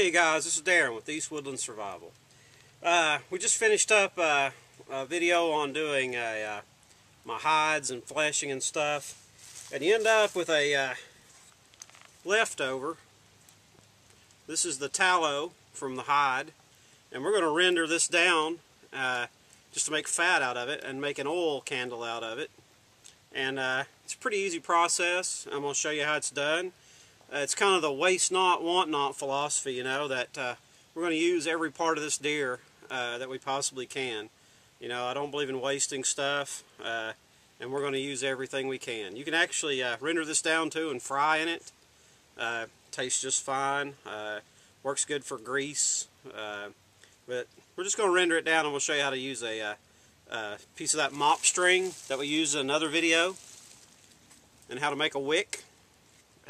Hey guys, this is Darren with East Woodland Survival. Uh, we just finished up uh, a video on doing a, uh, my hides and fleshing and stuff, and you end up with a uh, leftover. This is the tallow from the hide, and we're going to render this down uh, just to make fat out of it and make an oil candle out of it. And uh, it's a pretty easy process. I'm going to show you how it's done. Uh, it's kind of the waste not, want not philosophy, you know, that uh, we're going to use every part of this deer uh, that we possibly can. You know, I don't believe in wasting stuff, uh, and we're going to use everything we can. You can actually uh, render this down too and fry in it. Tastes just fine. works good for grease. but we're just going to render it down and we'll show you how to use a piece of that mop string that we used in another video and how to make a wick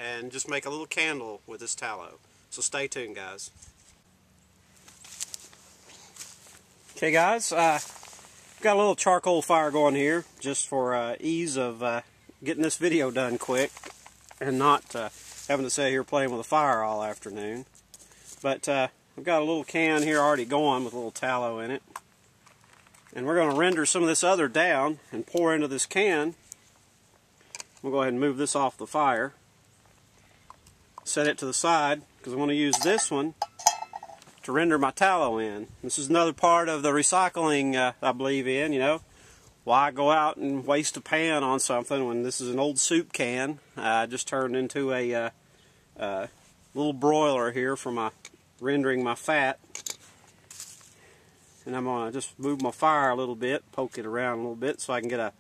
and just make a little candle with this tallow. So stay tuned, guys. Okay, guys, uh, got a little charcoal fire going here just for uh, ease of uh, getting this video done quick and not uh, having to sit here playing with a fire all afternoon. But uh, I've got a little can here already going with a little tallow in it. And we're going to render some of this other down and pour into this can. We'll go ahead and move this off the fire set it to the side because I want to use this one to render my tallow in. This is another part of the recycling uh, I believe in, you know. Why go out and waste a pan on something when this is an old soup can? I uh, just turned into a uh, uh, little broiler here for my rendering my fat. And I'm going to just move my fire a little bit, poke it around a little bit so I can get a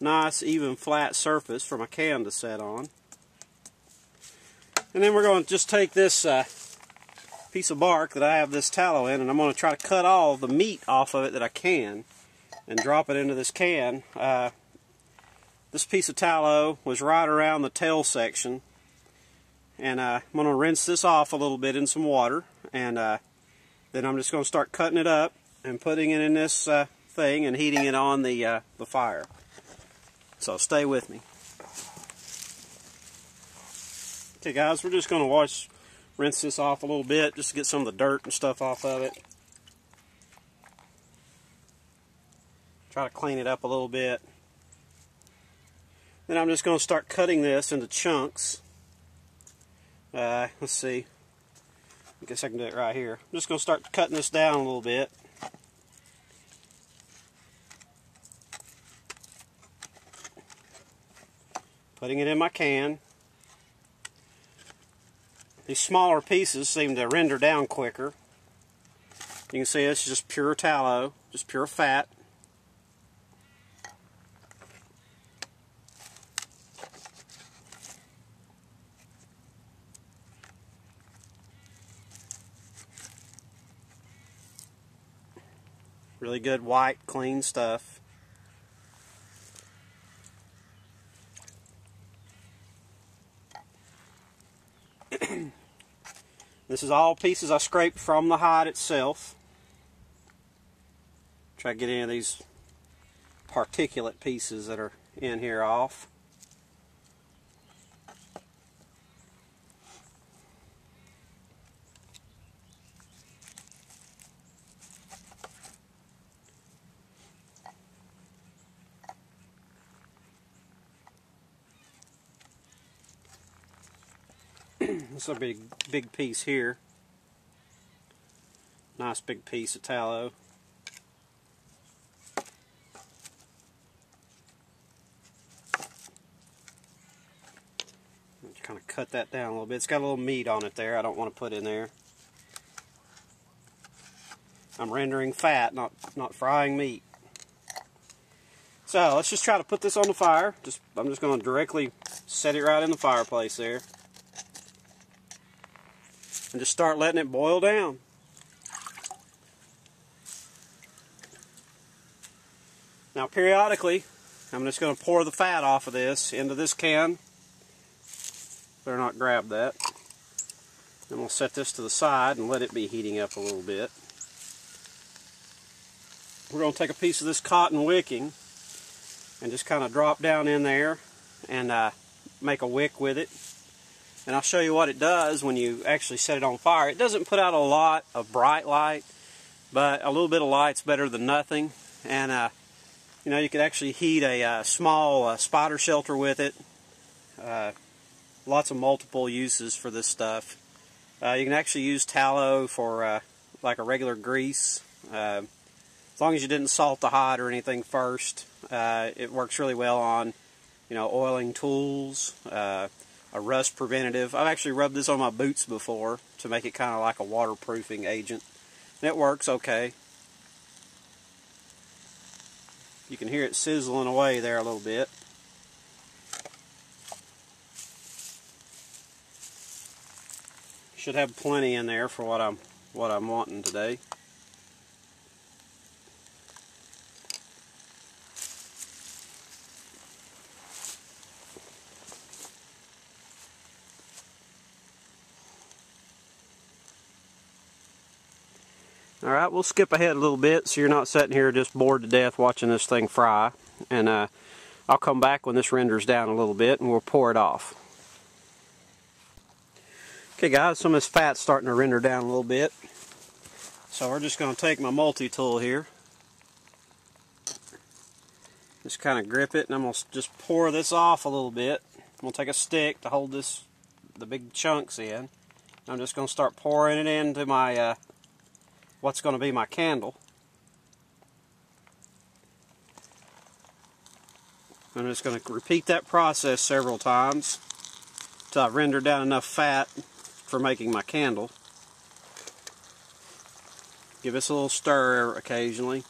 nice even flat surface for my can to set on. And then we're going to just take this uh, piece of bark that I have this tallow in and I'm going to try to cut all the meat off of it that I can and drop it into this can. Uh, this piece of tallow was right around the tail section and uh, I'm going to rinse this off a little bit in some water and uh, then I'm just going to start cutting it up and putting it in this uh, thing and heating it on the, uh, the fire. So stay with me. Okay guys, we're just going to wash, rinse this off a little bit just to get some of the dirt and stuff off of it. Try to clean it up a little bit. Then I'm just going to start cutting this into chunks. Uh, let's see. I guess I can do it right here. I'm just going to start cutting this down a little bit. Putting it in my can. These smaller pieces seem to render down quicker. You can see this is just pure tallow, just pure fat. Really good white, clean stuff. This is all pieces I scraped from the hide itself. Try to get any of these particulate pieces that are in here off. this will be a big piece here. Nice big piece of tallow. kind of cut that down a little bit. It's got a little meat on it there I don't want to put in there. I'm rendering fat, not, not frying meat. So let's just try to put this on the fire. Just I'm just going to directly set it right in the fireplace there and just start letting it boil down. Now periodically, I'm just going to pour the fat off of this into this can. Better not grab that. Then we'll set this to the side and let it be heating up a little bit. We're going to take a piece of this cotton wicking and just kind of drop down in there and uh, make a wick with it. And I'll show you what it does when you actually set it on fire. It doesn't put out a lot of bright light, but a little bit of light's better than nothing. And uh, you know, you could actually heat a uh, small uh, spider shelter with it. Uh, lots of multiple uses for this stuff. Uh, you can actually use tallow for like a regular grease. as long as you didn't salt the hide or anything first, it works really well on, you know, oiling tools a rust preventative. I've actually rubbed this on my boots before to make it kind of like a waterproofing agent. And it works okay. You can hear it sizzling away there a little bit. Should have plenty in there for what I'm what I'm wanting today. Alright, we'll skip ahead a little bit so you're not sitting here just bored to death watching this thing fry. And uh, I'll come back when this renders down a little bit and we'll pour it off. Okay guys, some of this fat's starting to render down a little bit. So we're just going to take my multi-tool here. Just kind of grip it and I'm going to just pour this off a little bit. I'm going to take a stick to hold this, the big chunks in. I'm just going to start pouring it into my uh, what's going to be my candle. I'm just going to repeat that process several times until I render down enough fat for making my candle. Give this a little stir occasionally.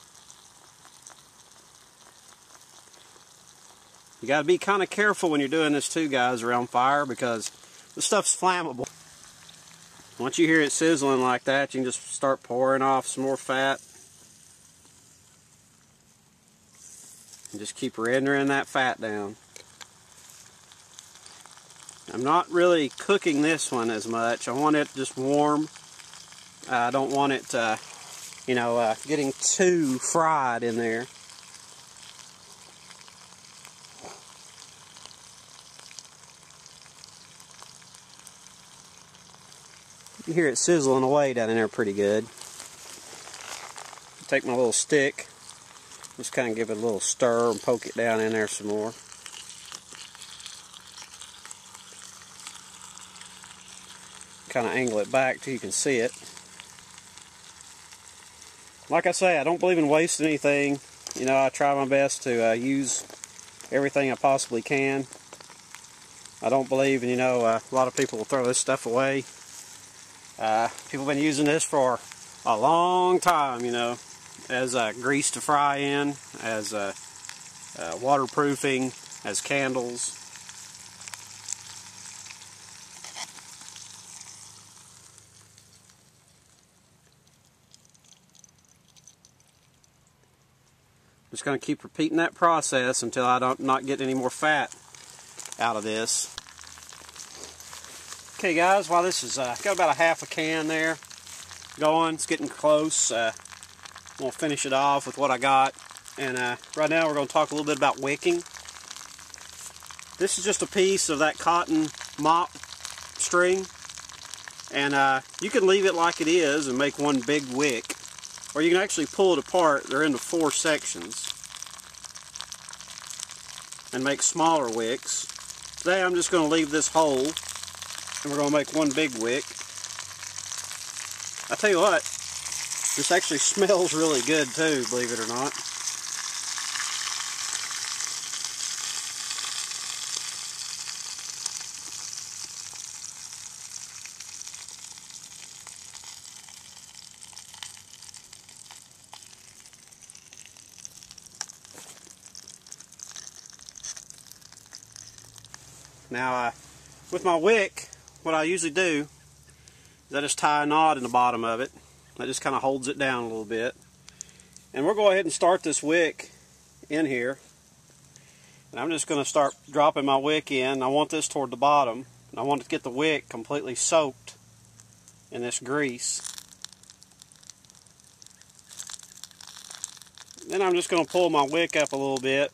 You got to be kind of careful when you're doing this too, guys, around fire because the stuff's flammable. Once you hear it sizzling like that, you can just start pouring off some more fat. And just keep rendering that fat down. I'm not really cooking this one as much. I want it just warm. Uh, I don't want it, uh, you know, uh, getting too fried in there. You hear it sizzling away down in there pretty good. Take my little stick, just kind of give it a little stir and poke it down in there some more. Kind of angle it back till you can see it. Like I say, I don't believe in wasting anything. You know, I try my best to uh, use everything I possibly can. I don't believe in, you know, uh, a lot of people will throw this stuff away. Uh, people have been using this for a long time, you know, as uh, grease to fry in, as uh, uh, waterproofing, as candles. Just going to keep repeating that process until I don't not get any more fat out of this. Okay guys, while this is uh, got about a half a can there going, it's getting close. Uh, we'll finish it off with what I got. And uh, right now we're going to talk a little bit about wicking. This is just a piece of that cotton mop string. And uh, you can leave it like it is and make one big wick. Or you can actually pull it apart. They're into four sections. And make smaller wicks. Today I'm just going to leave this whole and we're going to make one big wick. I tell you what, this actually smells really good too, believe it or not. Now, uh, with my wick, what I usually do is I just tie a knot in the bottom of it. That just kind of holds it down a little bit. And we'll go ahead and start this wick in here. And I'm just going to start dropping my wick in. I want this toward the bottom. And I want to get the wick completely soaked in this grease. Then I'm just going to pull my wick up a little bit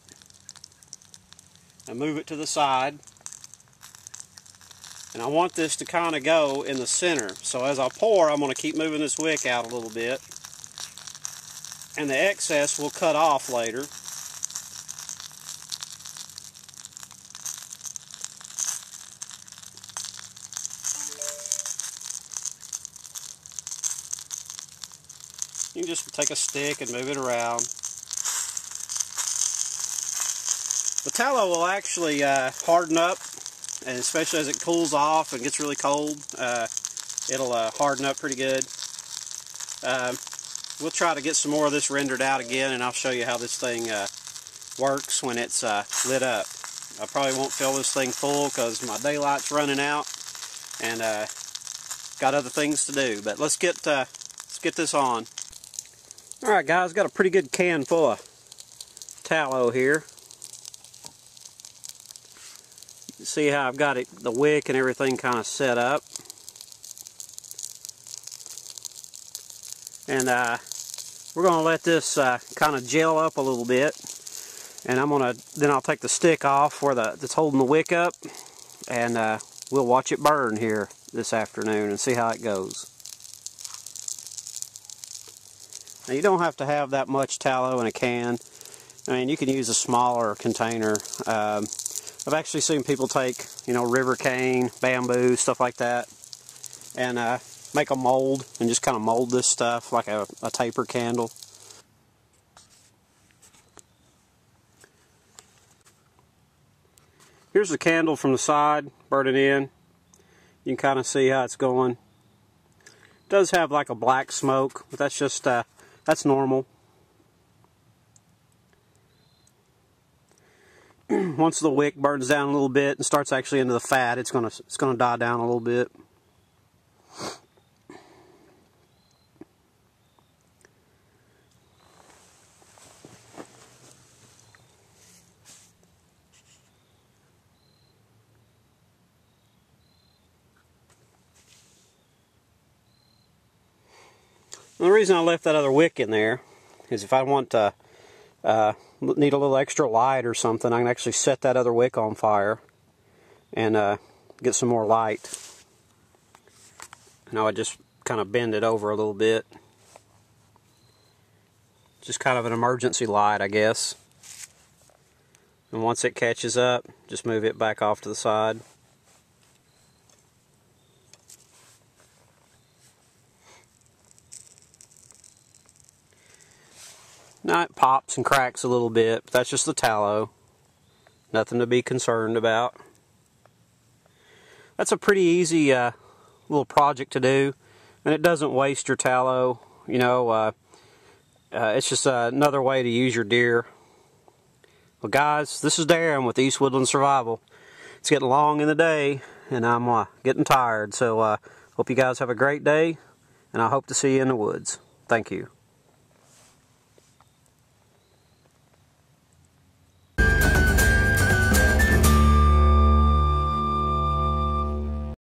and move it to the side. And I want this to kind of go in the center. So as I pour, I'm going to keep moving this wick out a little bit. And the excess will cut off later. You can just take a stick and move it around. The tallow will actually uh, harden up, and especially as it cools off and gets really cold, uh, it'll uh, harden up pretty good. Um, we'll try to get some more of this rendered out again, and I'll show you how this thing uh, works when it's uh, lit up. I probably won't fill this thing full because my daylight's running out, and uh, got other things to do. But let's get let's get this on. Alright guys, got a pretty good can full of tallow here. You can see how I've got it, the wick and everything kind of set up. And uh, we're going to let this uh, kind of gel up a little bit. And I'm going to, then I'll take the stick off where the, that's holding the wick up. And uh, we'll watch it burn here this afternoon and see how it goes. Now you don't have to have that much tallow in a can. I mean, you can use a smaller container. Um, I've actually seen people take, you know, river cane, bamboo, stuff like that, and uh, make a mold and just kind of mold this stuff like a, a taper candle. Here's the candle from the side, burning in. You can kind of see how it's going. It does have like a black smoke, but that's just uh, that's normal. Once the wick burns down a little bit and starts actually into the fat, it's gonna it's gonna die down a little bit. And the reason I left that other wick in there is if I want to uh, need a little extra light or something, I can actually set that other wick on fire and uh, get some more light. And I just kind of bend it over a little bit. Just kind of an emergency light, I guess. And once it catches up, just move it back off to the side. Now it pops and cracks a little bit, but that's just the tallow. Nothing to be concerned about. That's a pretty easy uh, little project to do, and it doesn't waste your tallow. You know, uh, uh, it's just another way to use your deer. Well, guys, this is Darren with East Woodland Survival. It's getting long in the day, and I'm uh, getting tired, so uh, hope you guys have a great day, and I hope to see you in the woods. Thank you.